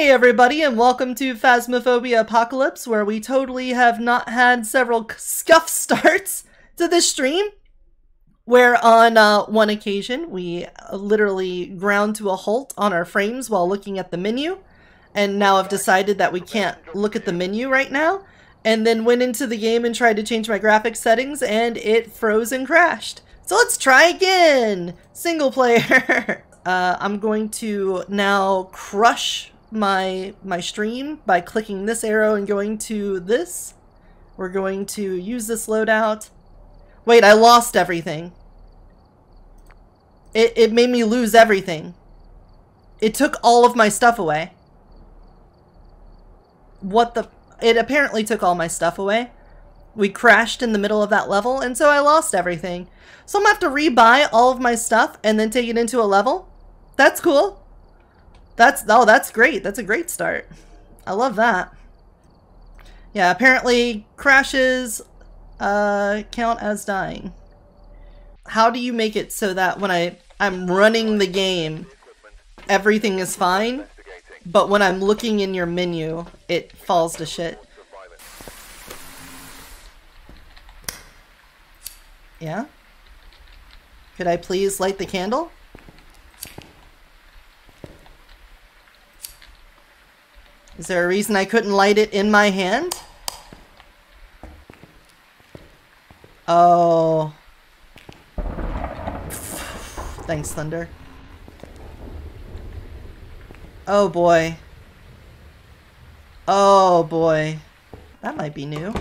Hey everybody and welcome to Phasmophobia Apocalypse where we totally have not had several scuff starts to this stream where on uh, one occasion we literally ground to a halt on our frames while looking at the menu and now I've decided that we can't look at the menu right now and then went into the game and tried to change my graphics settings and it froze and crashed. So let's try again! Single player! uh, I'm going to now crush my my stream by clicking this arrow and going to this. We're going to use this loadout. Wait, I lost everything. It, it made me lose everything. It took all of my stuff away. What the... It apparently took all my stuff away. We crashed in the middle of that level, and so I lost everything. So I'm gonna have to rebuy all of my stuff and then take it into a level. That's cool. That's, oh, that's great. That's a great start. I love that. Yeah, apparently crashes uh, count as dying. How do you make it so that when I, I'm running the game, everything is fine, but when I'm looking in your menu, it falls to shit? Yeah? Could I please light the candle? Is there a reason I couldn't light it in my hand? Oh. Thanks, Thunder. Oh boy. Oh boy. That might be new.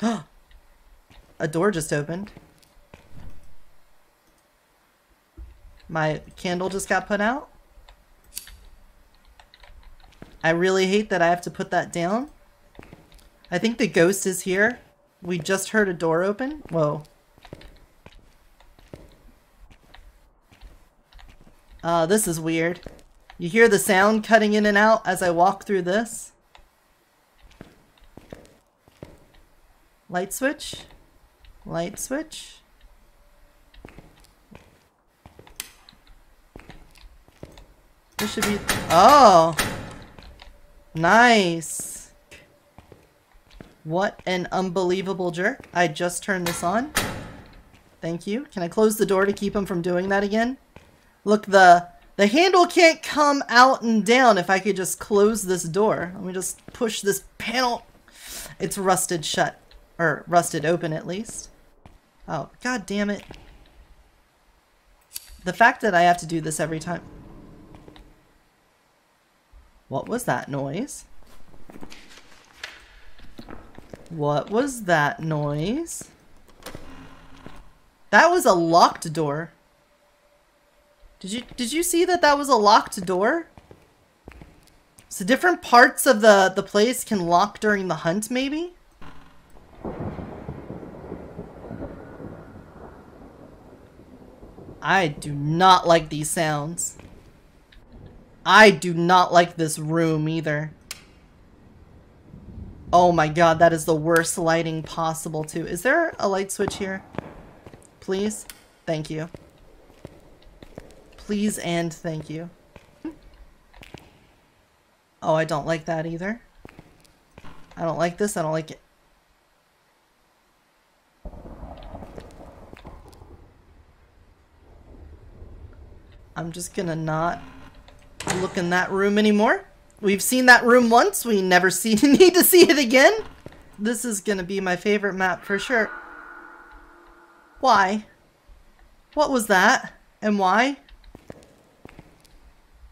a door just opened. My candle just got put out? I really hate that I have to put that down. I think the ghost is here. We just heard a door open. Whoa. Uh, this is weird. You hear the sound cutting in and out as I walk through this? Light switch? Light switch? This should be... Oh! Nice. What an unbelievable jerk. I just turned this on. Thank you. Can I close the door to keep him from doing that again? Look, the the handle can't come out and down if I could just close this door. Let me just push this panel. It's rusted shut. Or rusted open at least. Oh, god damn it. The fact that I have to do this every time. What was that noise? What was that noise? That was a locked door. Did you did you see that that was a locked door? So different parts of the the place can lock during the hunt maybe? I do not like these sounds. I do not like this room either. Oh my god, that is the worst lighting possible too. Is there a light switch here? Please? Thank you. Please and thank you. Oh, I don't like that either. I don't like this. I don't like it. I'm just gonna not look in that room anymore. We've seen that room once. We never see need to see it again. This is going to be my favorite map for sure. Why? What was that? And why?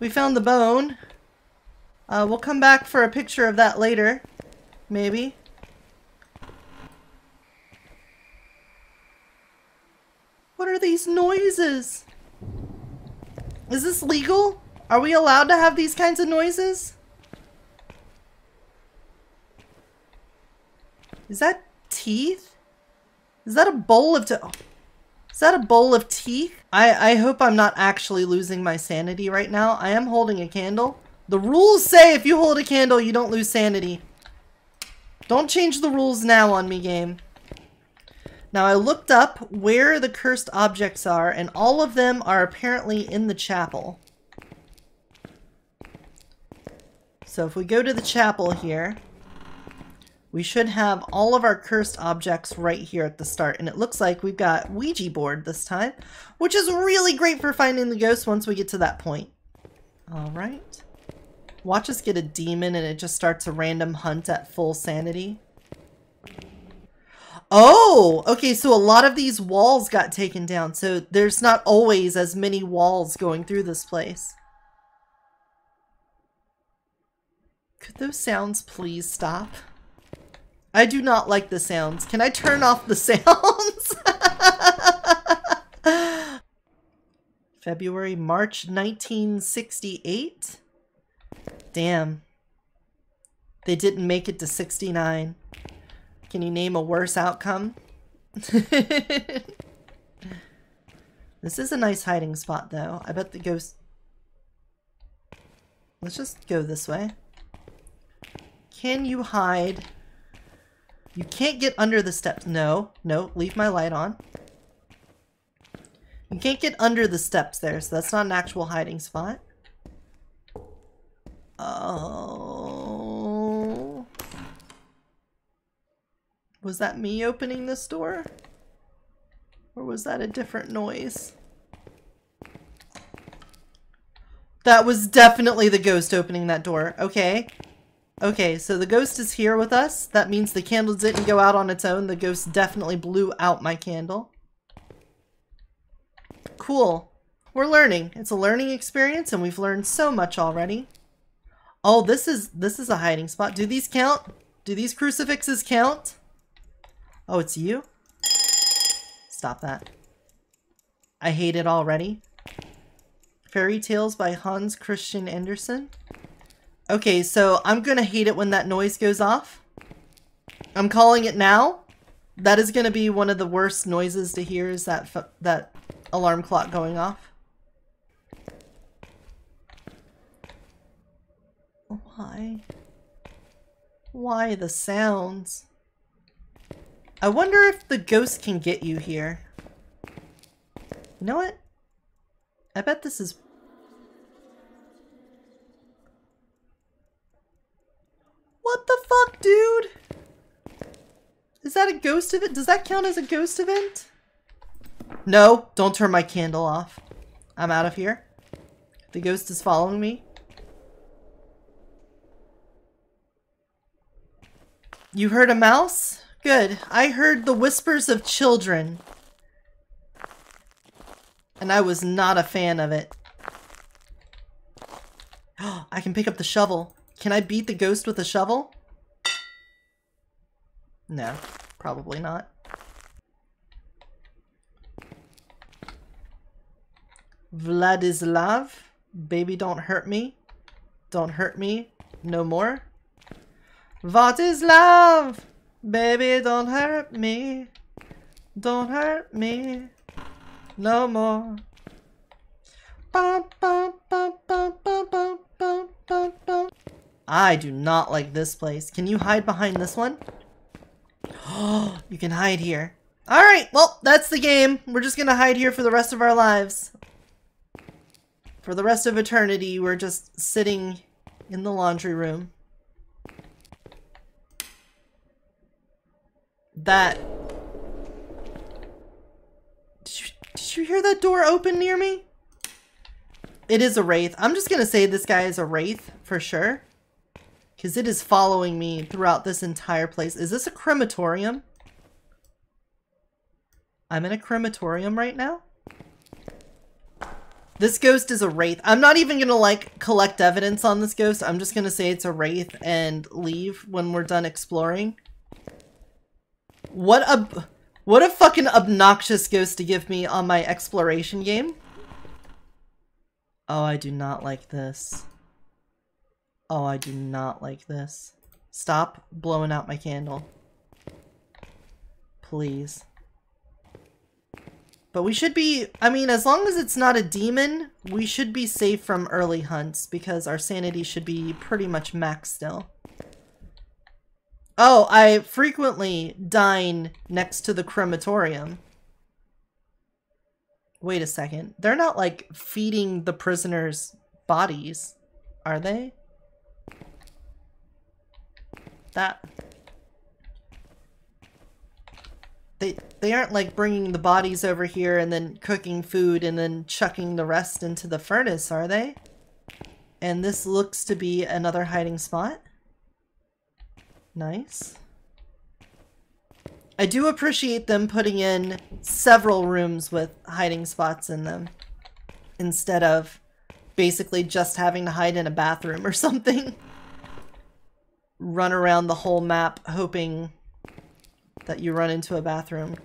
We found the bone. Uh, we'll come back for a picture of that later. Maybe. What are these noises? Is this legal? Are we allowed to have these kinds of noises? Is that teeth? Is that a bowl of Is that a bowl of teeth? I, I hope I'm not actually losing my sanity right now. I am holding a candle. The rules say if you hold a candle, you don't lose sanity. Don't change the rules now on me, game. Now I looked up where the cursed objects are, and all of them are apparently in the chapel. So if we go to the chapel here, we should have all of our cursed objects right here at the start. And it looks like we've got Ouija board this time, which is really great for finding the ghost once we get to that point. All right. Watch us get a demon and it just starts a random hunt at full sanity. Oh, okay, so a lot of these walls got taken down, so there's not always as many walls going through this place. Could those sounds please stop? I do not like the sounds. Can I turn off the sounds? February, March 1968? Damn. They didn't make it to 69. Can you name a worse outcome? this is a nice hiding spot, though. I bet the ghost... Let's just go this way. Can you hide? You can't get under the steps. No, no, leave my light on. You can't get under the steps there, so that's not an actual hiding spot. Oh... Was that me opening this door? Or was that a different noise? That was definitely the ghost opening that door. Okay. Okay, so the ghost is here with us. That means the candle didn't go out on its own. The ghost definitely blew out my candle. Cool. We're learning. It's a learning experience and we've learned so much already. Oh, this is this is a hiding spot. Do these count? Do these crucifixes count? Oh, it's you? Stop that. I hate it already. Fairy Tales by Hans Christian Andersen. Okay, so I'm gonna hate it when that noise goes off. I'm calling it now. That is gonna be one of the worst noises to hear is that that alarm clock going off. Why? Why the sounds? I wonder if the ghost can get you here. You know what? I bet this is... What the fuck, dude? Is that a ghost event? Does that count as a ghost event? No, don't turn my candle off. I'm out of here. The ghost is following me. You heard a mouse? Good. I heard the whispers of children. And I was not a fan of it. I can pick up the shovel. Can I beat the ghost with a shovel? No, probably not. Vladislav, baby don't hurt me. Don't hurt me no more. What is love? Baby, don't hurt me. Don't hurt me. No more. I do not like this place. Can you hide behind this one? Oh, you can hide here. Alright, well, that's the game. We're just gonna hide here for the rest of our lives. For the rest of eternity, we're just sitting in the laundry room. that... Did you, did you hear that door open near me? It is a wraith. I'm just gonna say this guy is a wraith for sure. Because it is following me throughout this entire place. Is this a crematorium? I'm in a crematorium right now? This ghost is a wraith. I'm not even gonna like collect evidence on this ghost. I'm just gonna say it's a wraith and leave when we're done exploring. What a what a fucking obnoxious ghost to give me on my exploration game. Oh, I do not like this. Oh, I do not like this. Stop blowing out my candle. Please. But we should be, I mean, as long as it's not a demon, we should be safe from early hunts because our sanity should be pretty much max still. Oh, I frequently dine next to the crematorium. Wait a second. They're not, like, feeding the prisoners bodies, are they? That. They, they aren't like bringing the bodies over here and then cooking food and then chucking the rest into the furnace, are they? And this looks to be another hiding spot. Nice. I do appreciate them putting in several rooms with hiding spots in them instead of basically just having to hide in a bathroom or something. Run around the whole map hoping that you run into a bathroom.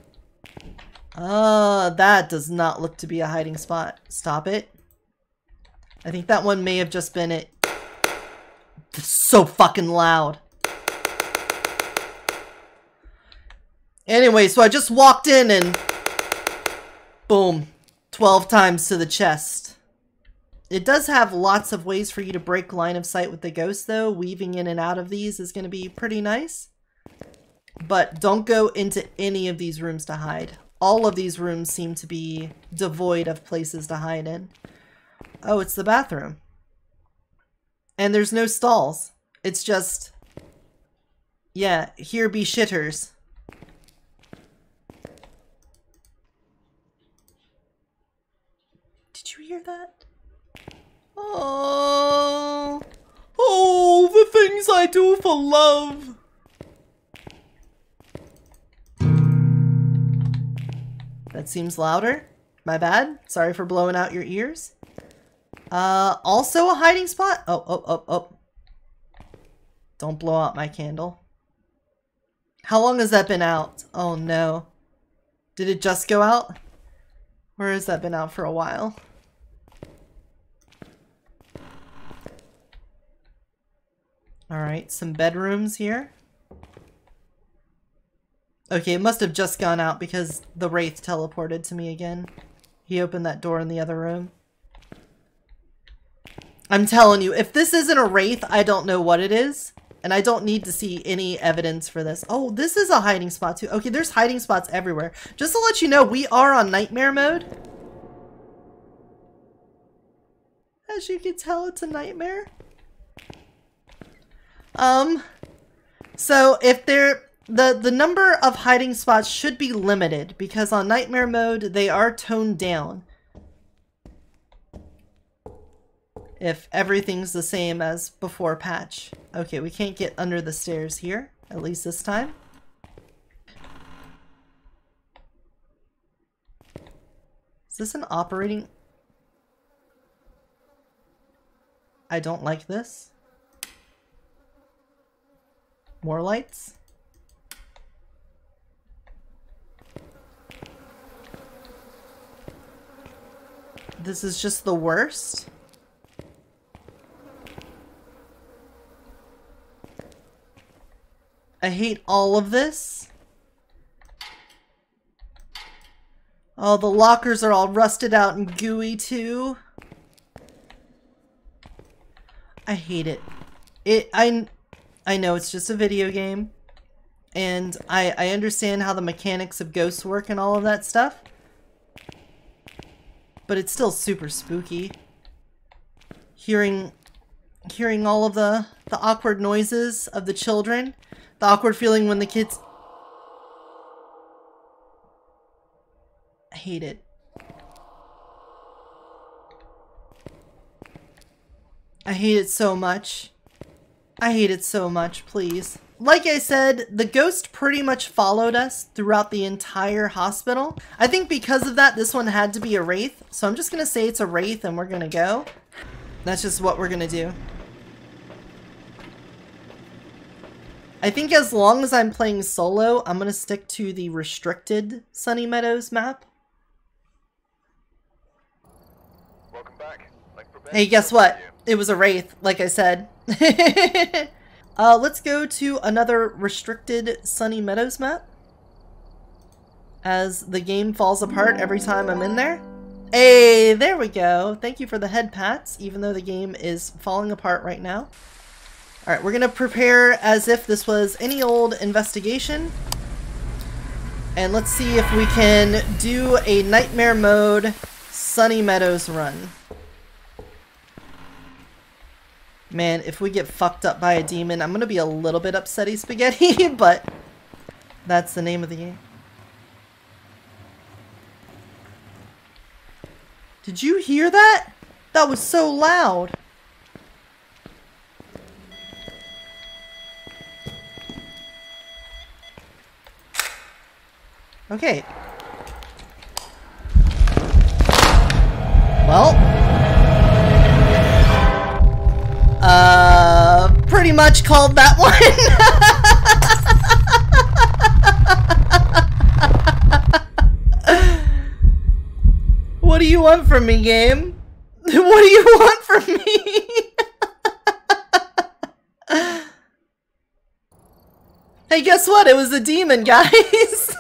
Ah, uh, that does not look to be a hiding spot. Stop it. I think that one may have just been it. It's so fucking loud. Anyway, so I just walked in and boom, 12 times to the chest. It does have lots of ways for you to break line of sight with the ghost though. Weaving in and out of these is going to be pretty nice. But don't go into any of these rooms to hide. All of these rooms seem to be devoid of places to hide in. Oh, it's the bathroom. And there's no stalls. It's just, yeah, here be shitters. Did you hear that? Oh, oh, the things I do for love. That seems louder. My bad. Sorry for blowing out your ears. Uh, also a hiding spot. Oh, oh, oh, oh. Don't blow out my candle. How long has that been out? Oh no. Did it just go out? Or has that been out for a while? Alright, some bedrooms here. Okay, it must have just gone out because the Wraith teleported to me again. He opened that door in the other room. I'm telling you, if this isn't a Wraith, I don't know what it is. And I don't need to see any evidence for this. Oh, this is a hiding spot too. Okay, there's hiding spots everywhere. Just to let you know, we are on nightmare mode. As you can tell, it's a nightmare. Um, so if there, the, the number of hiding spots should be limited because on nightmare mode, they are toned down. If everything's the same as before patch. Okay, we can't get under the stairs here, at least this time. Is this an operating? I don't like this. More lights? This is just the worst? I hate all of this. Oh, the lockers are all rusted out and gooey too. I hate it. It I I know it's just a video game, and I, I understand how the mechanics of ghosts work and all of that stuff, but it's still super spooky. Hearing, hearing all of the, the awkward noises of the children, the awkward feeling when the kids... I hate it. I hate it so much. I hate it so much, please. Like I said, the ghost pretty much followed us throughout the entire hospital. I think because of that, this one had to be a Wraith. So I'm just going to say it's a Wraith and we're going to go. That's just what we're going to do. I think as long as I'm playing solo, I'm going to stick to the restricted Sunny Meadows map. Hey, guess what? It was a Wraith, like I said. uh, let's go to another restricted Sunny Meadows map. As the game falls apart every time I'm in there. Hey, there we go. Thank you for the head pats, even though the game is falling apart right now. Alright, we're going to prepare as if this was any old investigation. And let's see if we can do a Nightmare Mode Sunny Meadows run. Man, if we get fucked up by a demon, I'm gonna be a little bit upsetty spaghetti, but that's the name of the game. Did you hear that? That was so loud. Okay. Well. Much called that one. what do you want from me, game? What do you want from me? hey, guess what? It was a demon, guys.